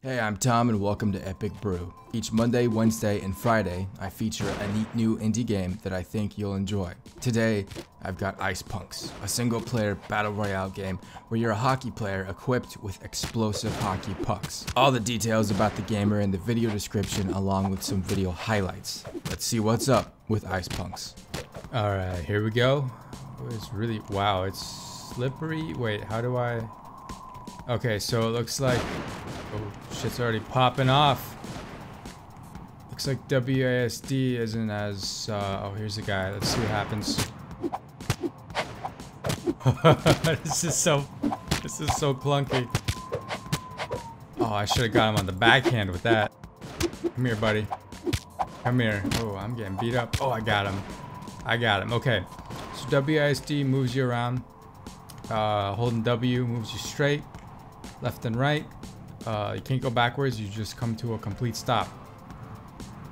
Hey, I'm Tom and welcome to Epic Brew. Each Monday, Wednesday, and Friday, I feature a neat new indie game that I think you'll enjoy. Today, I've got Ice Punks, a single player battle royale game where you're a hockey player equipped with explosive hockey pucks. All the details about the game are in the video description along with some video highlights. Let's see what's up with Ice Punks. Alright, here we go. It's really, wow, it's slippery. Wait, how do I? Okay, so it looks like, oh, shit's already popping off. Looks like WASD isn't as, uh, oh, here's a guy. Let's see what happens. this is so, this is so clunky. Oh, I should have got him on the backhand with that. Come here, buddy. Come here. Oh, I'm getting beat up. Oh, I got him. I got him. Okay. So WASD moves you around. Uh, holding W moves you straight, left and right. Uh, you can't go backwards. You just come to a complete stop.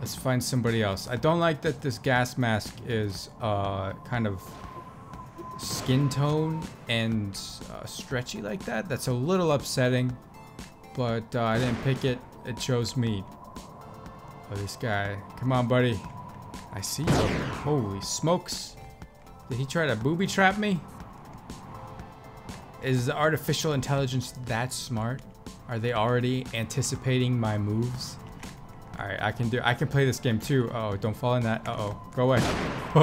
Let's find somebody else. I don't like that this gas mask is uh, kind of skin tone and uh, stretchy like that. That's a little upsetting, but uh, I didn't pick it. It chose me. Oh, this guy. Come on, buddy. I see you. Holy smokes. Did he try to booby trap me? Is the artificial intelligence that smart? Are they already anticipating my moves? Alright, I can do I can play this game too. Uh oh, don't fall in that. Uh oh. Go away.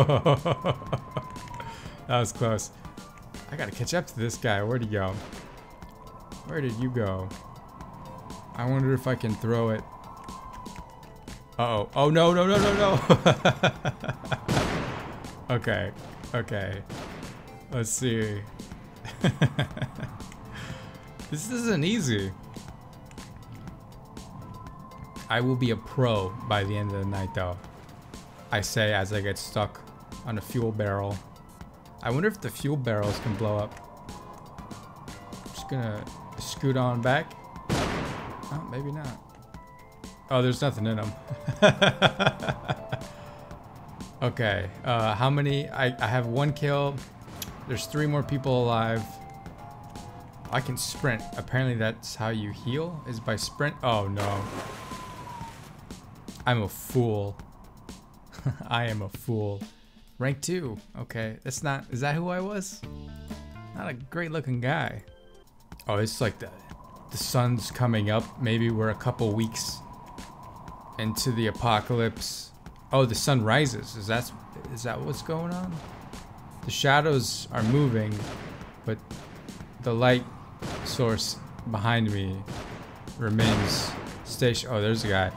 that was close. I gotta catch up to this guy. Where'd he go? Where did you go? I wonder if I can throw it. Uh oh. Oh no no no no no. okay. Okay. Let's see. this isn't easy. I will be a pro by the end of the night though. I say as I get stuck on a fuel barrel. I wonder if the fuel barrels can blow up. I'm Just gonna scoot on back. Oh, maybe not. Oh, there's nothing in them. okay, uh, how many? I, I have one kill. There's three more people alive. I can sprint. Apparently that's how you heal, is by sprint. Oh no. I'm a fool. I am a fool. Rank 2. Okay, that's not... Is that who I was? Not a great looking guy. Oh, it's like the, the sun's coming up. Maybe we're a couple weeks into the apocalypse. Oh, the sun rises. Is that, is that what's going on? The shadows are moving, but the light source behind me remains station. Oh, there's a guy.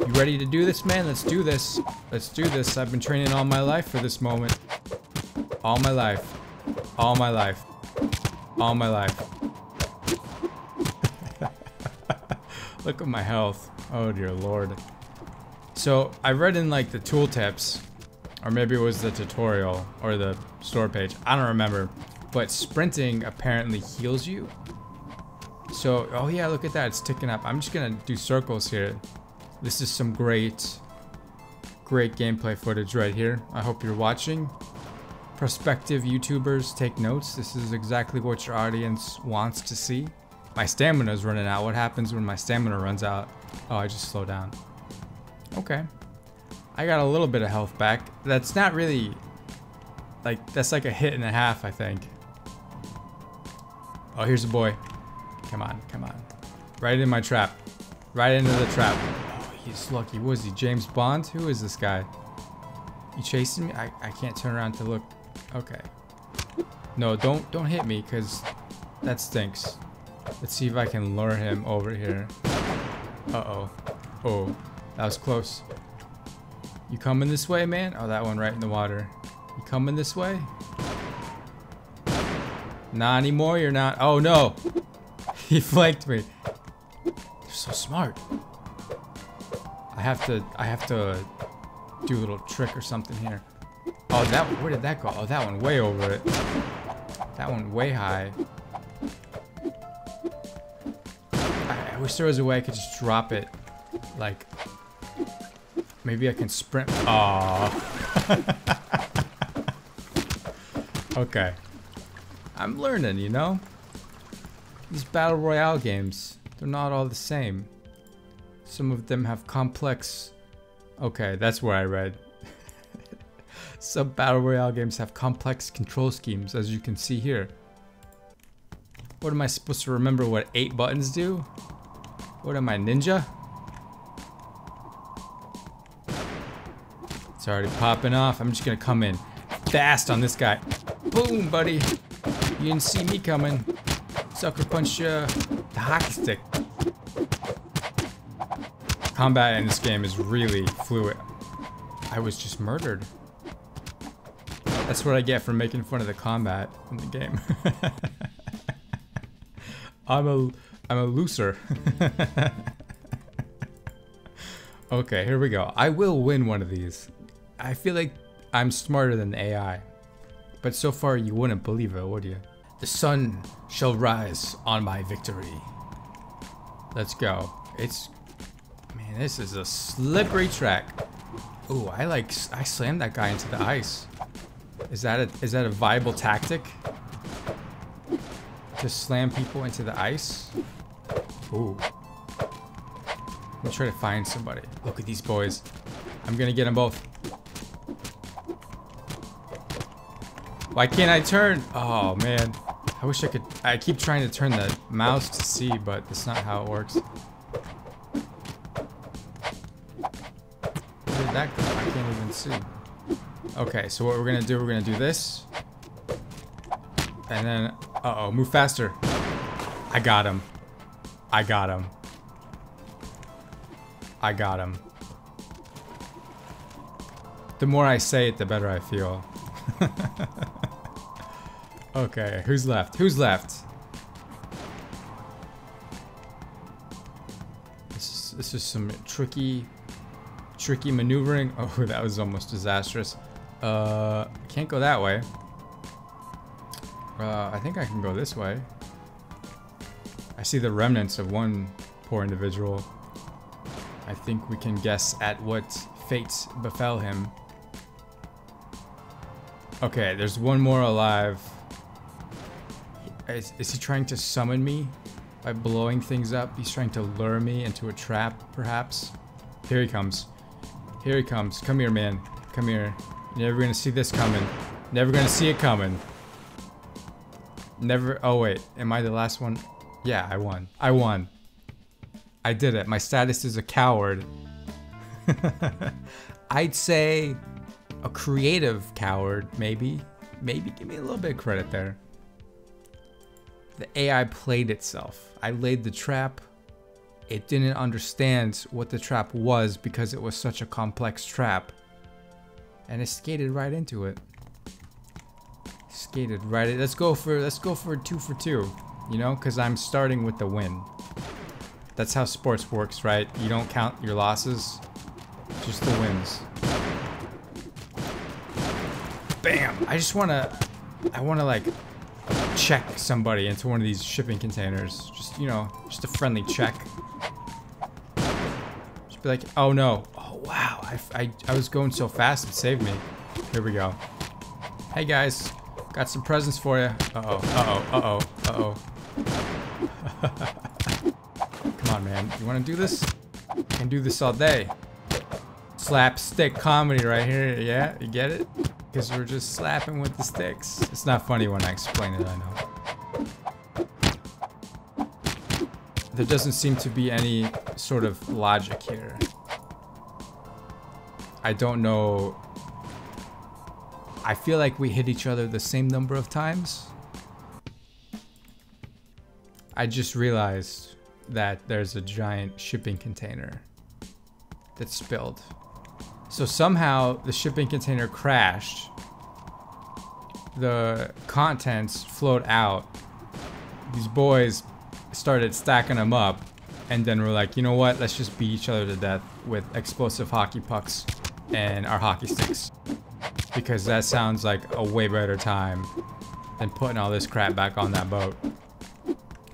You ready to do this, man? Let's do this. Let's do this. I've been training all my life for this moment. All my life. All my life. All my life. Look at my health. Oh dear lord. So I read in like the tooltips, or maybe it was the tutorial or the store page. I don't remember. But sprinting apparently heals you. So, oh yeah, look at that. It's ticking up. I'm just gonna do circles here. This is some great, great gameplay footage right here. I hope you're watching. Prospective YouTubers, take notes. This is exactly what your audience wants to see. My stamina is running out. What happens when my stamina runs out? Oh, I just slow down. Okay. I got a little bit of health back. That's not really, like, that's like a hit and a half, I think. Oh, here's a boy. Come on, come on. Right in my trap. Right into the trap. He's lucky. Was he James Bond? Who is this guy? You chasing me? I, I can't turn around to look. Okay. No, don't don't hit me, cause that stinks. Let's see if I can lure him over here. Uh-oh. Oh, that was close. You coming this way, man? Oh, that one right in the water. You coming this way? Not anymore, you're not. Oh, no. he flanked me. You're so smart. I have to, I have to do a little trick or something here. Oh, that, where did that go? Oh, that one way over it. That one way high. I, I wish there was a way I could just drop it. Like, maybe I can sprint. Aww. okay. I'm learning, you know? These battle royale games, They're not all the same. Some of them have complex... Okay, that's where I read. Some Battle Royale games have complex control schemes, as you can see here. What am I supposed to remember what eight buttons do? What am I, ninja? It's already popping off. I'm just gonna come in fast on this guy. Boom, buddy. You didn't see me coming. Sucker punch uh, the hockey stick. Combat in this game is really fluid. I was just murdered. That's what I get for making fun of the combat in the game. I'm a I'm a loser. okay, here we go. I will win one of these. I feel like I'm smarter than AI. But so far you wouldn't believe it, would you? The sun shall rise on my victory. Let's go. It's man, this is a slippery track. Ooh, I like I slammed that guy into the ice. Is that a is that a viable tactic? To slam people into the ice? Ooh. Let me try to find somebody. Look at these boys. I'm gonna get them both. Why can't I turn? Oh man. I wish I could. I keep trying to turn the mouse to see, but that's not how it works. Go? I can't even see. Okay, so what we're gonna do, we're gonna do this. And then, uh-oh, move faster. I got him. I got him. I got him. The more I say it, the better I feel. okay, who's left? Who's left? This is, this is some tricky, tricky maneuvering. Oh, that was almost disastrous. Uh, can't go that way. Uh, I think I can go this way. I see the remnants of one poor individual. I think we can guess at what fates befell him. Okay, there's one more alive. Is, is he trying to summon me by blowing things up? He's trying to lure me into a trap, perhaps? Here he comes. Here he comes. Come here, man. Come here. You're never gonna see this coming. Never gonna see it coming. Never. Oh, wait. Am I the last one? Yeah, I won. I won. I did it. My status is a coward. I'd say a creative coward, maybe. Maybe give me a little bit of credit there. The AI played itself. I laid the trap. It didn't understand what the trap was because it was such a complex trap. And it skated right into it. Skated right. Let's go for let's go for two for two. You know, because I'm starting with the win. That's how sports works, right? You don't count your losses, just the wins. Bam! I just wanna, I wanna like check somebody into one of these shipping containers. Just, you know, just a friendly check. Be like, oh no. Oh wow, I, I, I was going so fast it saved me. Here we go. Hey guys, got some presents for you. Uh-oh, uh-oh, uh-oh, uh-oh. Come on, man. You want to do this? I can do this all day. Slapstick comedy right here. Yeah, you get it? Because we're just slapping with the sticks. It's not funny when I explain it, I know. There doesn't seem to be any sort of logic here. I don't know. I feel like we hit each other the same number of times. I just realized that there's a giant shipping container that spilled. So somehow the shipping container crashed. The contents flowed out. These boys started stacking them up. And then we're like, you know what? Let's just beat each other to death with explosive hockey pucks and our hockey sticks. Because that sounds like a way better time than putting all this crap back on that boat.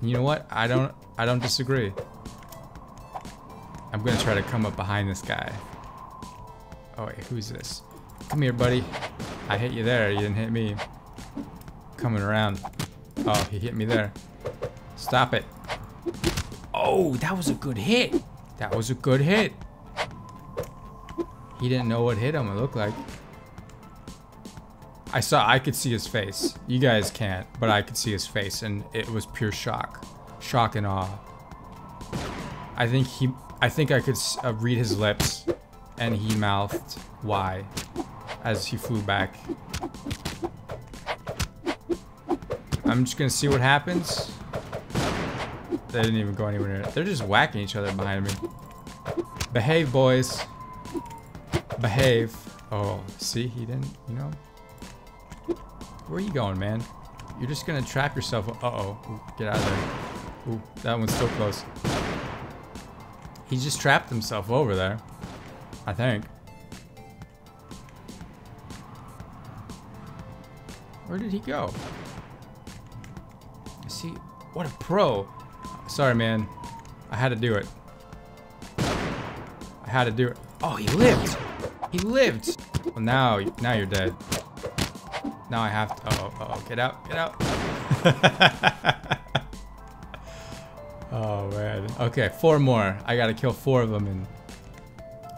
You know what? I don't I don't disagree. I'm gonna try to come up behind this guy. Oh wait, who's this? Come here, buddy. I hit you there, you didn't hit me. Coming around. Oh, he hit me there. Stop it. Oh, that was a good hit. That was a good hit. He didn't know what hit him, it looked like. I saw, I could see his face. You guys can't, but I could see his face, and it was pure shock. Shock and awe. I think he, I think I could uh, read his lips, and he mouthed, why, as he flew back. I'm just gonna see what happens. They didn't even go anywhere near it. They're just whacking each other behind me. Behave, boys. Behave. Oh, see, he didn't, you know. Where are you going, man? You're just gonna trap yourself. Uh-oh. Get out of there. Ooh, that one's so close. He just trapped himself over there. I think. Where did he go? See, what a pro. Sorry, man. I had to do it. I had to do it. Oh, he lived. He lived. Well, now, now you're dead. Now I have to. Uh oh, uh oh, get out, get out. oh man. Okay, four more. I gotta kill four of them in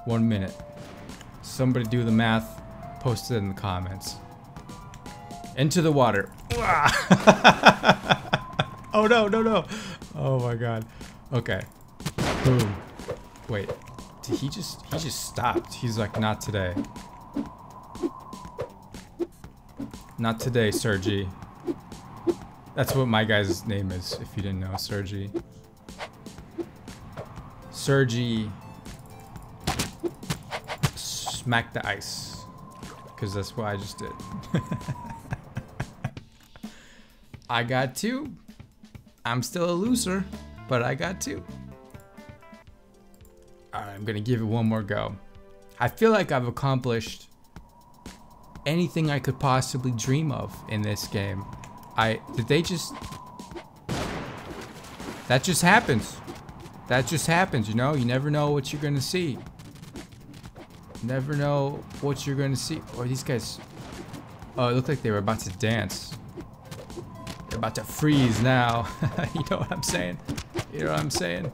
one minute. Somebody do the math. Post it in the comments. Into the water. oh no, no, no. Oh my god. Okay. Boom. Wait. Did he just he just stopped? He's like, not today. Not today, Sergi. That's what my guy's name is, if you didn't know, Sergi. Sergi smack the ice. Because that's what I just did. I got two. I'm still a loser, but I got two. Alright, I'm gonna give it one more go. I feel like I've accomplished anything I could possibly dream of in this game. I did they just That just happens. That just happens, you know? You never know what you're gonna see. Never know what you're gonna see. Or these guys Oh, it looked like they were about to dance. About to freeze now. you know what I'm saying? You know what I'm saying?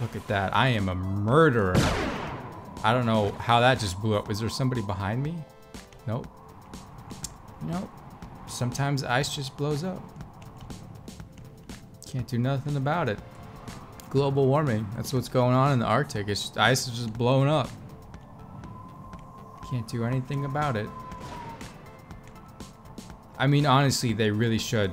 Look at that. I am a murderer. I don't know how that just blew up. Is there somebody behind me? Nope. Nope. Sometimes ice just blows up. Can't do nothing about it. Global warming. That's what's going on in the Arctic. It's ice is just blowing up. Can't do anything about it. I mean, honestly, they really should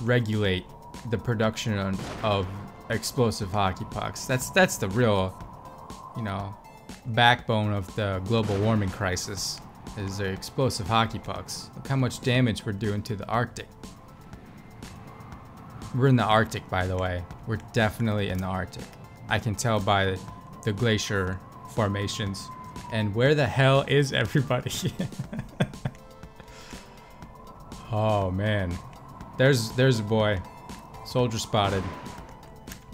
regulate the production of explosive hockey pucks. That's that's the real you know, backbone of the global warming crisis is the explosive hockey pucks. Look how much damage we're doing to the Arctic. We're in the Arctic, by the way. We're definitely in the Arctic. I can tell by the glacier formations. And where the hell is everybody? oh man. There's there's a boy. Soldier spotted.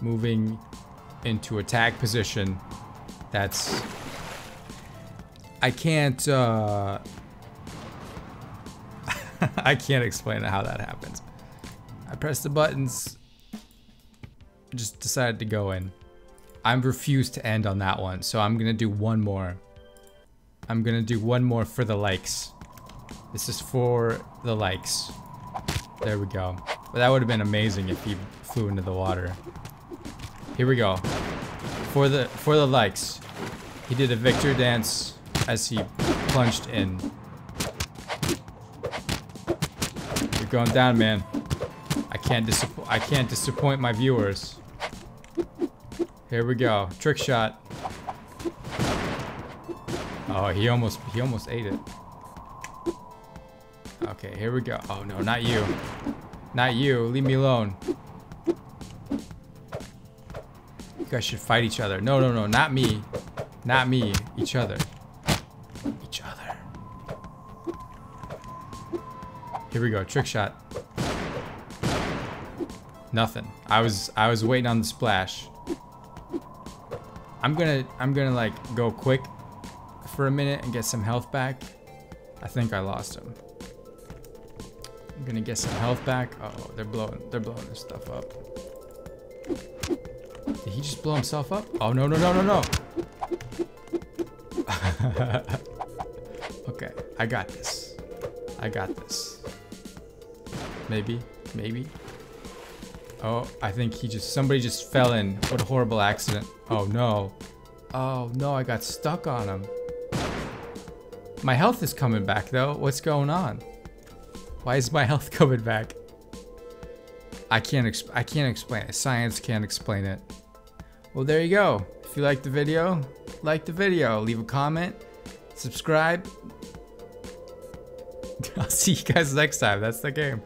Moving into attack position that's... I can't, uh... I can't explain how that happens. I pressed the buttons, just decided to go in. I'm refused to end on that one, so I'm gonna do one more. I'm gonna do one more for the likes. This is for the likes. There we go. But that would have been amazing if he flew into the water. Here we go. For the for the likes. He did a victory dance as he plunged in. You're going down, man. I can't disappoint I can't disappoint my viewers. Here we go. Trick shot. Oh, he almost he almost ate it. Okay, here we go. Oh no, not you. Not you. Leave me alone. You guys should fight each other. No, no, no, not me. Not me. Each other. Each other. Here we go. Trick shot. Nothing. I was I was waiting on the splash. I'm gonna I'm gonna like go quick for a minute and get some health back. I think I lost him. I'm gonna get some health back. Oh, they're blowing they're blowing this stuff up. Did he just blow himself up? Oh no no no no no. okay, I got this. I got this. Maybe, maybe. Oh, I think he just somebody just fell in. What a horrible accident. Oh no. Oh no, I got stuck on him. My health is coming back though. What's going on? Why is my health coming back? I can't I can't explain it. Science can't explain it. Well, there you go. If you liked the video, like the video, leave a comment, subscribe. I'll see you guys next time. That's the game.